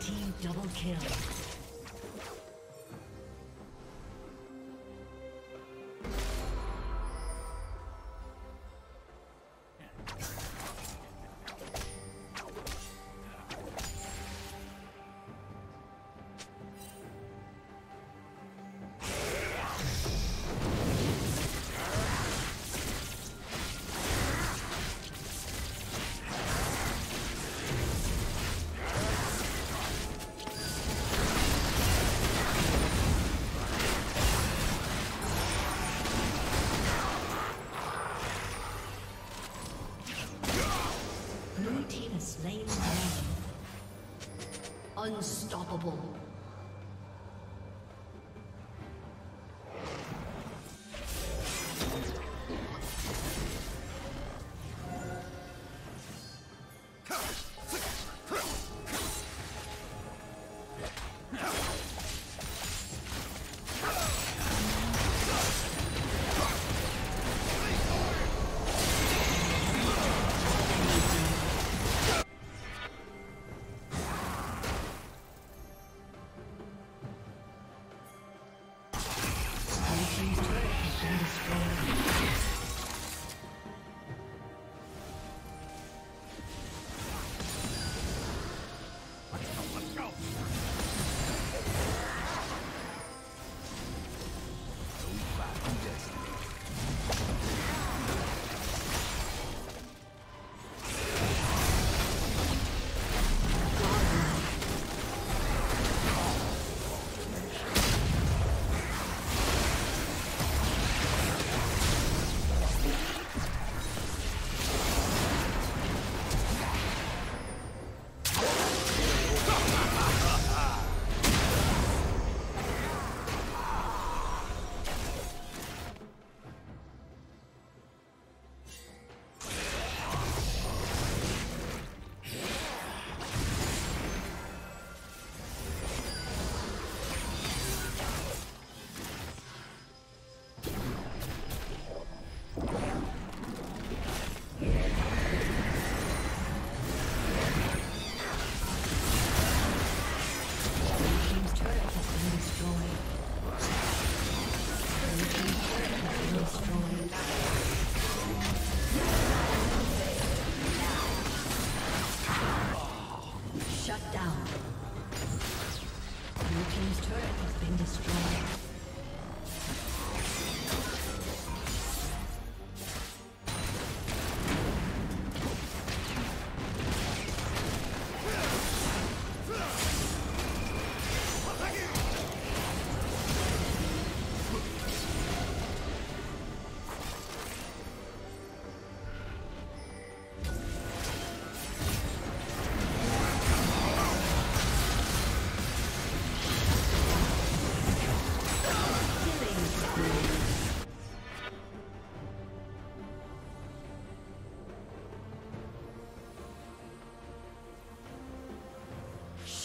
Team double kill. Unstoppable.